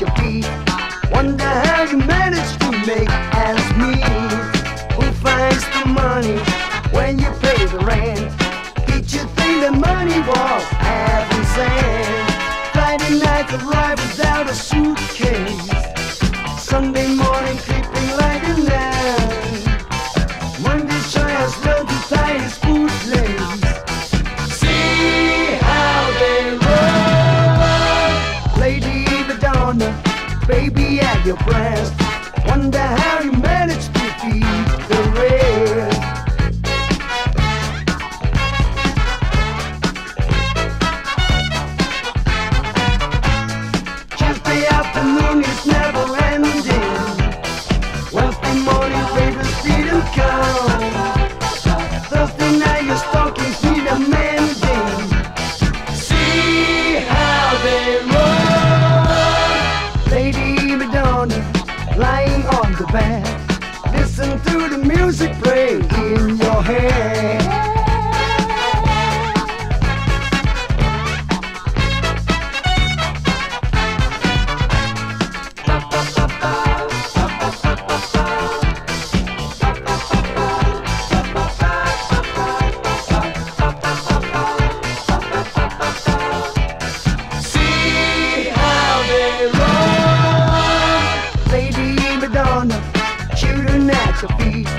your feet. Wonder how you manage to make ends meet. Who finds the money when you pay the rent? Did you think the money was heaven sent? Fighting like a life without a suitcase. your breast. Wonder how you Listen to the music play. Your feet.